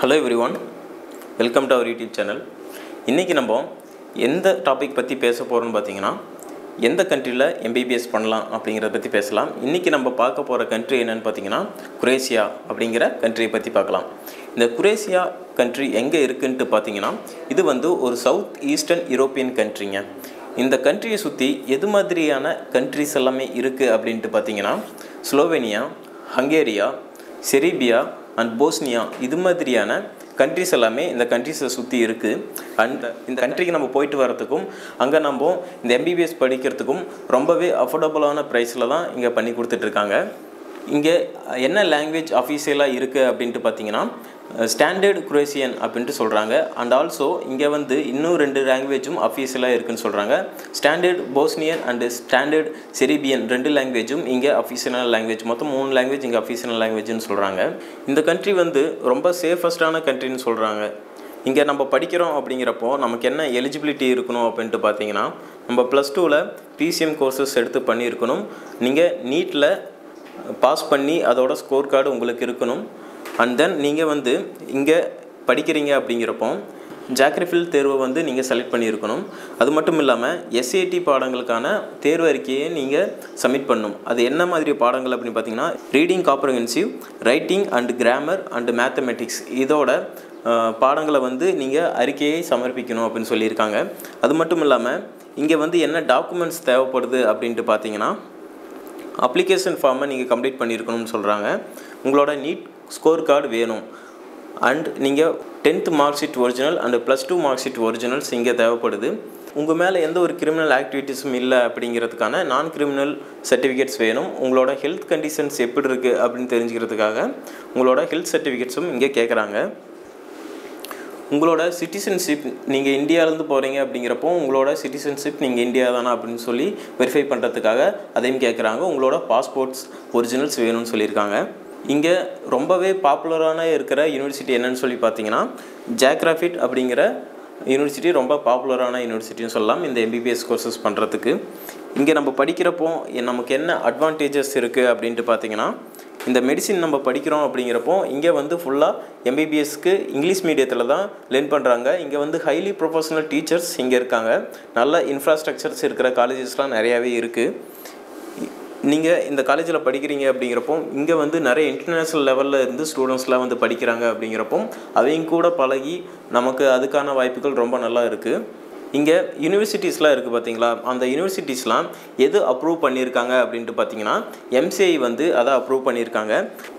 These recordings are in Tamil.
Hello everyone welcome to our YouTube channel இன்றைக்கி நம்ம எந்த டாபிக் பற்றி பேச போகிறோம்னு பார்த்தீங்கன்னா எந்த கண்ட்ரியில் எம்பிபிஎஸ் பண்ணலாம் அப்படிங்கிறத பற்றி பேசலாம். இன்றைக்கி நம்ம பார்க்க போகிற கண்ட்ரி என்னென்னு பார்த்தீங்கன்னா குரேஷியா அப்படிங்கிற கண்ட்ரியை பற்றி பார்க்கலாம். இந்த குரேஷியா கண்ட்ரி எங்கே இருக்குன்ட்டு பார்த்தீங்கன்னா இது வந்து ஒரு சவுத் ஈஸ்டர்ன் யூரோப்பியன் கண்ட்ரிங்க இந்த கண்ட்ரியை சுற்றி எது மாதிரியான கண்ட்ரிஸ் எல்லாமே இருக்குது அப்படின்ட்டு பார்த்தீங்கன்னா Slovenia Hungary Serbia and Bosnia இது மாதிரியான கண்ட்ரிஸ் எல்லாமே இந்த கண்ட்ரிஸை சுற்றி இருக்குது அண்ட் இந்த கண்ட்ரிக்கு நம்ம போயிட்டு வரதுக்கும் அங்கே நம்ம இந்த எம்பிபிஎஸ் படிக்கிறதுக்கும் ரொம்பவே அஃபோர்டபுளான ப்ரைஸில் தான் இங்கே பண்ணி கொடுத்துட்ருக்காங்க இங்கே என்ன லாங்குவேஜ் அஃபீஷியலாக இருக்குது அப்படின்ட்டு பார்த்தீங்கன்னா ஸ்டாண்டர்ட் குரேசியன் அப்படின்ட்டு சொல்கிறாங்க அண்ட் ஆல்சோ இங்கே வந்து இன்னும் ரெண்டு லாங்குவேஜும் அஃபீஷியலாக இருக்குதுன்னு சொல்கிறாங்க standard Bosnian and standard Serbian ரெண்டு லாங்குவேஜும் இங்கே அஃபீஷியலான லாங்குவேஜ் மொத்தம் மூணு லாங்குவேஜ் இங்கே அஃபீஷியல் லாங்குவேஜ்னு சொல்கிறாங்க இந்த கண்ட்ரி வந்து ரொம்ப சேஃபஸ்டான கண்ட்ரின்னு சொல்கிறாங்க இங்கே நம்ம படிக்கிறோம் அப்படிங்கிறப்போ நமக்கு என்ன எலிஜிபிலிட்டி இருக்கணும் அப்படின்ட்டு பார்த்தீங்கன்னா நம்ம ப்ளஸ் டூவில் பிசிஎம் கோர்சஸ் எடுத்து பண்ணியிருக்கணும். நீங்கள் நீட்டில் பாஸ் பண்ணி அதோட ஸ்கோர் கார்டு உங்களுக்கு இருக்கணும். அண்ட் தென் நீங்கள் வந்து இங்கே படிக்கிறீங்க அப்படிங்கிறப்போ ஜாக்ரிஃபில் தேர்வை வந்து நீங்கள் செலக்ட் பண்ணியிருக்கணும். அது மட்டும் இல்லாமல் எஸ்ஏடி பாடங்களுக்கான தேர்வு அறிக்கையை நீங்கள் சப்மிட் பண்ணணும். அது என்ன மாதிரி பாடங்கள் அப்படின்னு பார்த்தீங்கன்னா reading comprehensive writing and grammar and mathematics இதோட பாடங்களை வந்து நீங்கள் அறிக்கையை சமர்ப்பிக்கணும் அப்படின்னு சொல்லியிருக்காங்க. அது மட்டும் இல்லாமல் இங்கே வந்து என்ன டாக்குமெண்ட்ஸ் தேவைப்படுது அப்படின்ட்டு பார்த்தீங்கன்னா அப்ளிகேஷன் ஃபார்மை நீங்கள் கம்ப்ளீட் பண்ணியிருக்கணும்னு சொல்கிறாங்க உங்களோட நீட் ஸ்கோர் கார்டு வேணும். அண்ட் நீங்கள் tenth mark sheet original and plus two mark sheet originals இங்கே தேவைப்படுது. உங்கள் மேலே எந்த ஒரு கிரிமினல் ஆக்டிவிட்டீஸும் இல்லை அப்படிங்கிறதுக்கான நான் கிரிமினல் சர்டிஃபிகேட்ஸ் வேணும். உங்களோட ஹெல்த் கண்டிஷன்ஸ் எப்படி இருக்குது அப்படின்னு தெரிஞ்சுக்கிறதுக்காக உங்களோட ஹெல்த் சர்டிஃபிகேட்ஸும் இங்கே கேட்குறாங்க உங்களோட சிட்டிசன்ஷிப் நீங்கள் இந்தியாவிலேருந்து போகிறீங்க அப்படிங்கிறப்போ உங்களோட சிட்டிசன்ஷிப் நீங்கள் இந்தியா தானா அப்படின்னு சொல்லி வெரிஃபை பண்ணுறதுக்காக அதையும் கேட்குறாங்க உங்களோட பாஸ்போர்ட்ஸ் ஒரிஜினல்ஸ் வேணும்னு சொல்லியிருக்காங்க. இங்கே ரொம்பவே பாப்புலரான இருக்கிற யூனிவர்சிட்டி என்னன்னு சொல்லி பார்த்தீங்கன்னா ஜாக்ராஃபிட் அப்படிங்கிற யூனிவர்சிட்டி ரொம்ப பாப்புலரான யூனிவர்சிட்டின்னு சொல்லலாம். இந்த எம்பிபிஎஸ் கோர்சஸ் பண்ணுறதுக்கு இங்கே நம்ம படிக்கிறப்போ நமக்கு என்ன அட்வான்டேஜஸ் இருக்குது அப்படின்ட்டு பார்த்தீங்கன்னா இந்த மெடிசின் நம்ம படிக்கிறோம் அப்படிங்கிறப்போ இங்கே வந்து ஃபுல்லாக எம்பிபிஎஸ்க்கு இங்கிலீஷ் மீடியத்தில் தான் லேர்ன் பண்ணுறாங்க இங்கே வந்து ஹைலி ப்ரொஃபஷனல் டீச்சர்ஸ் இங்கே இருக்காங்க. நல்ல இன்ஃப்ராஸ்ட்ரக்சர்ஸ் இருக்கிற காலேஜஸ்லாம் நிறையாவே இருக்குது நீங்கள் இந்த காலேஜில் படிக்கிறீங்க அப்படிங்கிறப்போ இங்கே வந்து நிறைய இன்டர்நேஷ்னல் லெவலில் இருந்து ஸ்டூடெண்ட்ஸ்லாம் வந்து படிக்கிறாங்க அப்படிங்கிறப்போ அவையும் கூட பழகி நமக்கு அதுக்கான வாய்ப்புகள் ரொம்ப நல்லா இருக்குது இங்கே யூனிவர்சிட்டிஸ்லாம் இருக்குது பார்த்தீங்களா அந்த யூனிவர்சிட்டிஸ்லாம் எது அப்ரூவ் பண்ணியிருக்காங்க அப்படின்ட்டு பார்த்தீங்கன்னா எம்சிஐ வந்து அதை அப்ரூவ் பண்ணியிருக்காங்க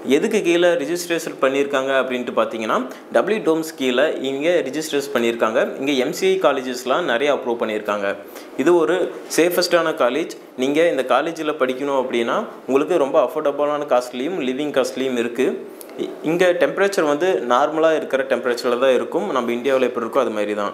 எதுக்கு கீழே ரிஜிஸ்ட்ரேஷன் பண்ணியிருக்காங்க அப்படின்ட்டு பார்த்தீங்கன்னா டபிள்யூ டோம்ஸ் கீழே இங்கே ரிஜிஸ்ட்ரேஷன் பண்ணியிருக்காங்க இங்கே எம்சிஐ காலேஜஸ்லாம் நிறைய அப்ரூவ் பண்ணியிருக்காங்க இது ஒரு சேஃபஸ்டான காலேஜ் நீங்கள் இந்த காலேஜில் படிக்கணும் அப்படின்னா உங்களுக்கு ரொம்ப அஃபோர்டபுளான காஸ்ட்லேயும் லிவிங் காஸ்ட்லேயும் இருக்குது இங்கே டெம்பரேச்சர் வந்து நார்மலாக இருக்கிற டெம்பரேச்சரில் தான் இருக்கும். நம்ம இந்தியாவில் எப்படி இருக்கோ அது மாதிரி தான்